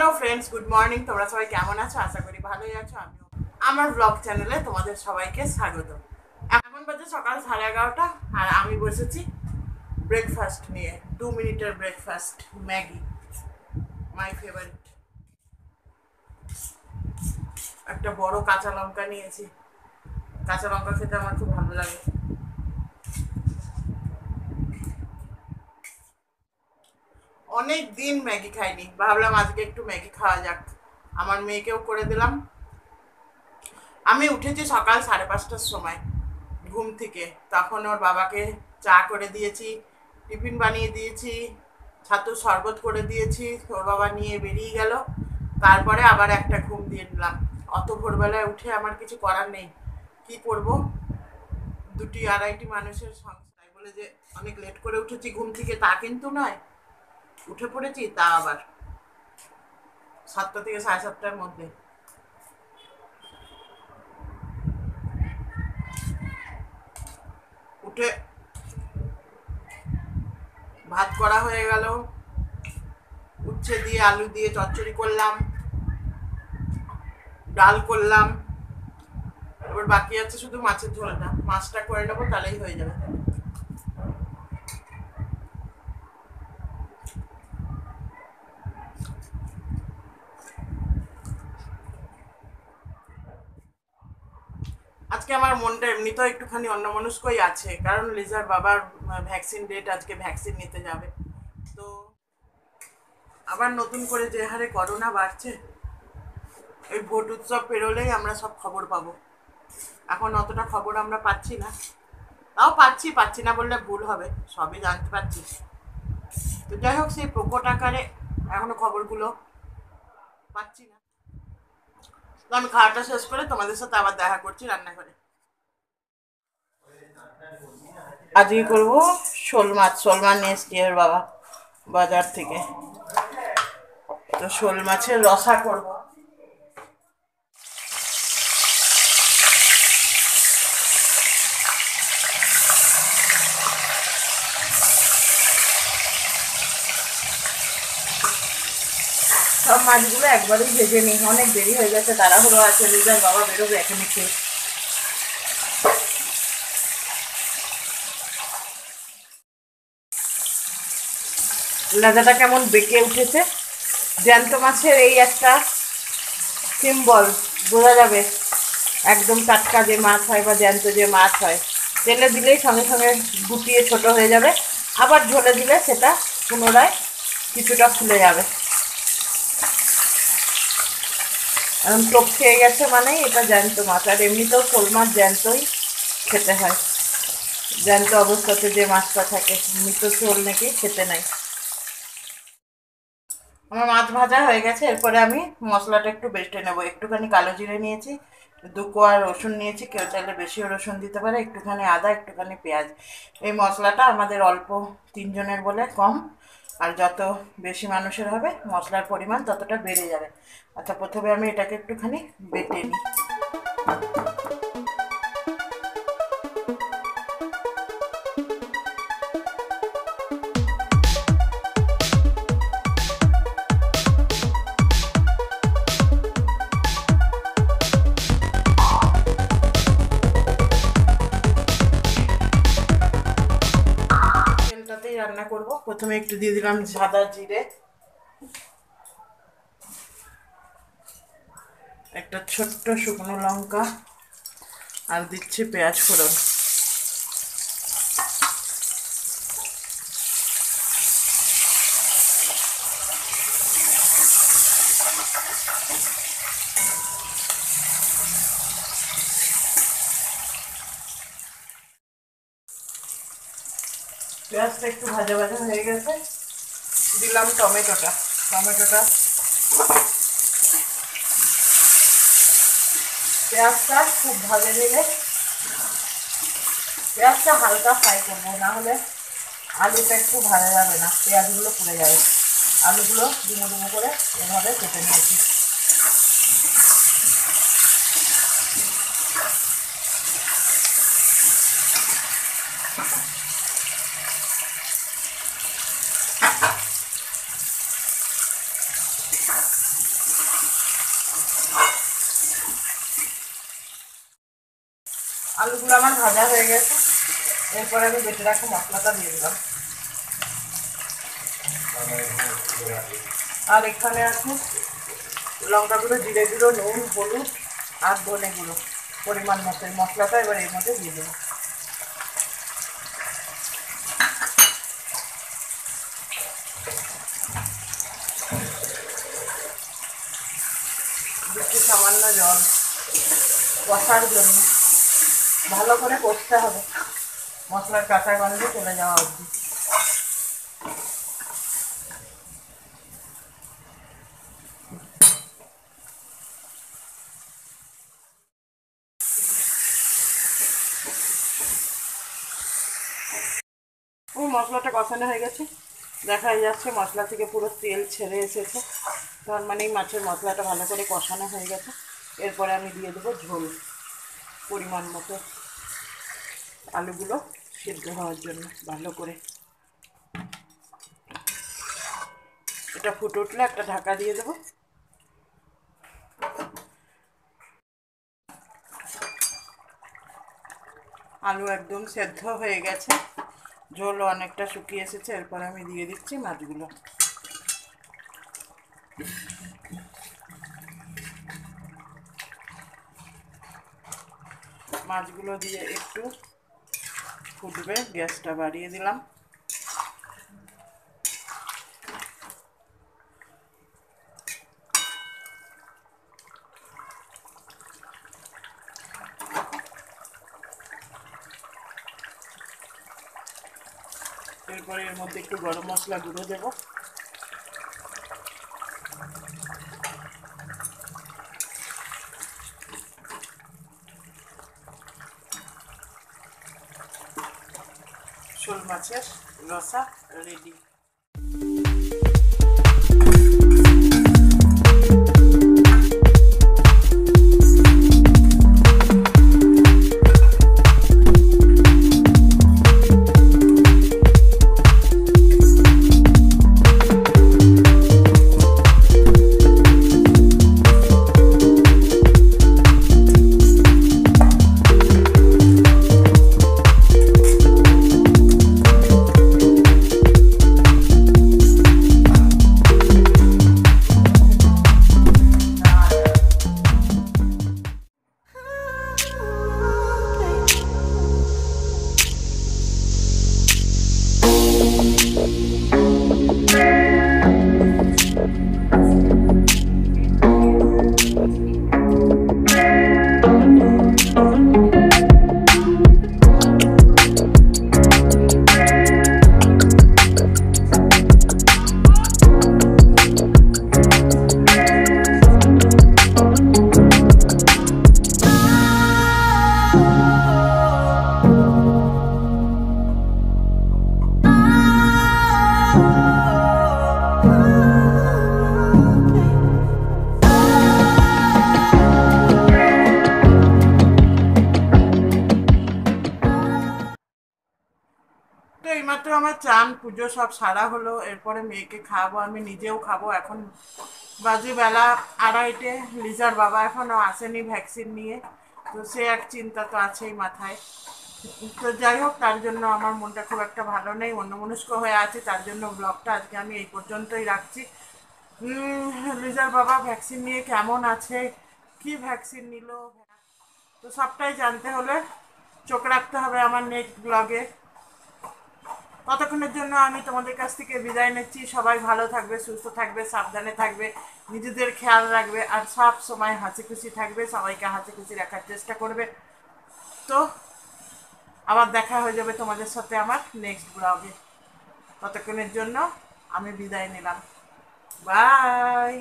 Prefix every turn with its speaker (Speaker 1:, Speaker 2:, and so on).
Speaker 1: Hello friends good morning তোমরা সবাই কেমন আছো? আশা করি ভালোই আছো। আমিও আমার ব্লগ চ্যানেলে তোমাদের সবাইকে স্বাগত এখন বাজে সকাল সাড়ে এগারোটা, আর আমি বসেছি ব্রেকফাস্ট নিয়ে। টু মিনিটের ব্রেকফাস্ট ম্যাগি মাই ফেভারিট একটা বড় কাঁচা লঙ্কা নিয়েছি। কাঁচা লঙ্কা খেতে আমার খুব ভালো লাগে। অনেক দিন ম্যাগি খাইনি। ভাবলাম আজকে একটু ম্যাগি খাওয়া যাক। আমার মেয়েকেও করে দিলাম। আমি উঠেছি সকাল সাড়ে পাঁচটার সময় ঘুম থেকে। তখন ওর বাবাকে চা করে দিয়েছি, টিফিন বানিয়ে দিয়েছি ছাতুর শরবত করে দিয়েছি, ওর বাবা নিয়ে বেরিয়ে গেল। তারপরে আবার একটা ঘুম দিয়ে নিলাম। অত ভোরবেলায় উঠে আমার কিছু করার নেই। কি করব? দুটি আড়াইটি মানুষের সংস্থায় বলে যে, অনেক লেট করে উঠেছি, ঘুম থেকে তা কিন্তু নয়। উঠে পড়েছি, তা আবার সাতটা থেকে সাড়ে সাতটার মধ্যে। উঠে ভাত করা হয়ে গেল। উচ্ছে দিয়ে আলু দিয়ে চচ্চড়ি করলাম, ডাল করলাম। এবার বাকি আছে শুধু মাছের ঝোলটা। মাছটা করে নেব, তাহলেই হয়ে যাবে। আজকে আমার মনটা এমনিতেও একটুখানি অন্যমনস্কই আছে, কারণ লিজার বাবার ভ্যাকসিন ডেট আজকে ভ্যাকসিন নিতে যাবে। তো আবার নতুন করে যে হারে করোনা বাড়ছে এই ভোট উৎসব পেরোলেই আমরা সব খবর পাবো। এখন অতটা খবর আমরা পাচ্ছি না। তাও পাচ্ছি পাচ্ছি না বললে ভুল হবে, সবই জানতে পারছি। তো যাই হোক, সেই প্রকট আকারে এখনও খবরগুলো পাচ্ছি না। তো আমি খাওয়াটা শেষ করে তোমাদের সাথে আবার দেখা করছি রান্নাঘরে। আজকে করব শোল মাছ শোল মাছ নিয়ে এসছি এর বাবা, বাজার থেকে। তো শোল মাছের রসা করব। সব মাছগুলো একবারেই ভেজে নিই, অনেক দেরি হয়ে গেছে, তাড়াহুড়ো আছে লিজার বাবা বেরোবে এখানে খেয়ে। লাজাটা কেমন বেঁকে উঠেছে? জ্যান্ত মাছের এই একটা সিম্বল বোঝা যাবে? একদম টাটকা যে মাছ হয় বা জ্যান্ত যে মাছ হয়। তেলে দিলেই সঙ্গে সঙ্গে গুটিয়ে ছোট হয়ে যাবে। আবার ঝোলে দিলে সেটা পুনরায় কিছুটা ফুলে যাবে। এখন টোপ খেয়ে গেছে মানে এটা জ্যান্ত মাছ। আর এমনিতেও শোল মাছ জ্যান্তই খেতে হয়। জ্যান্ত অবস্থাতে যে মাছটা থাকে, মৃত শোল নাকি খেতে নাই। আমার মাছ ভাজা হয়ে গেছে, এরপরে আমি মশলাটা একটু বেটে নেব। একটুখানি কালো জিরে নিয়েছি, দু কোয়া রসুন নিয়েছি, কেউ চাইলে বেশিও রসুন দিতে পারে, একটুখানি আদা, একটুখানি পেঁয়াজ। এই মশলাটা আমাদের অল্প তিনজনের বলে কম, আর যত বেশি মানুষের হবে, মশলার পরিমাণ ততটা বেড়ে যাবে। আচ্ছা প্রথমে আমি এটাকে একটুখানি বেটে নিই। রান্না করব। প্রথমে একটু দিয়ে দিলাম সাদা জিরে। একটা ছোট্ট শুকনো লঙ্কা। আর দিচ্ছি পেঁয়াজ ফোড়ন। পেঁয়াজটা একটু ভাজা ভাজা হয়ে গেছে। দিলাম টমেটোটা। টমেটোটা। পেঁয়াজটা খুব ভাজে দিলে পেঁয়াজটা হালকা ফ্রাই করব, না হলে আলুটা একটু ভাজা যাবে না, পেঁয়াজগুলো পুড়ে যাবে। আলুগুলো ডুমো ডুমো করে এভাবে কেটে নিয়েছি। আলুগুলো আমার ভাজা হয়ে গেছে। এরপরে আমি বেটে রাখা মশলাটা দিয়ে দিলাম। আর এখানে আছে লঙ্কা গুঁড়ো জিরে গুঁড়ো, নুন, হলুদ আর ধনে গুঁড়ো পরিমাণ মতো। মশলাটা এবার এর মধ্যে দিয়ে দেবো সামান্য জল কষার জন্য ভালো করে কষতে হবে। মশলার কাঁচা গন্ধে চলে যাওয়া অবধি। মশলাটা কষানো হয়ে গেছে। দেখা যাচ্ছে মশলা থেকে পুরো তেল ছেড়ে এসেছে। তার মানে এই মাছের মশলাটা ভালো করে কষানো হয়ে গেছে। এরপরে আমি দিয়ে দেবো ঝোল, পরিমাণ মতো। আলুগুলো সেদ্ধ হওয়ার জন্য ভালো করে। এটা ফুটে উঠলে একটা ঢাকা দিয়ে দেবো। আলু একদম সেদ্ধ হয়ে গেছে। ঝোলও অনেকটা শুকিয়ে এসেছে, এরপর আমি দিয়ে দিচ্ছি মাছগুলো। মাছগুলো দিয়ে একটু ফুটবে গ্যাসটা বাড়িয়ে দিলাম। এরপরে এর মধ্যে একটু গরম মশলা গুঁড়ো দেবো শোল মাছের রসা রেডি তো এইমাত্র আমার চান, পুজো সব সারা হলো, এরপরে মেয়েকে খাওয়াবো, আমি নিজেও খাব। এখন বাজে বেলা আড়াইটে, লিজার বাবা এখনও আসেনি ভ্যাকসিন নিয়ে, তো সে এক চিন্তা তো আছেই মাথায়। তো যাই হোক, তার জন্য আমার মনটা খুব একটা ভালো নেই, অন্যমনস্ক হয়ে আছে, তার জন্য ব্লগটা আজকে আমি এই পর্যন্তই রাখছি। লিজার বাবা ভ্যাকসিন নিয়ে কেমন আছে? কি ভ্যাকসিন নিল? তো সবটাই জানতে হলে চোখ রাখতে হবে আমার নেক্সট ব্লগে। ততক্ষণের জন্য আমি তোমাদের কাছ থেকে বিদায় নিচ্ছি। সবাই ভালো থাকবে, সুস্থ থাকবে, সাবধানে থাকবে, নিজেদের খেয়াল রাখবে আর সব সময় হাসি খুশি থাকবে, সবাইকে হাসি খুশি রাখার চেষ্টা করবে। তো আবার দেখা হয়ে যাবে তোমাদের সাথে আমার নেক্সট ব্লগে ততক্ষণের জন্য আমি বিদায় নিলাম। বাই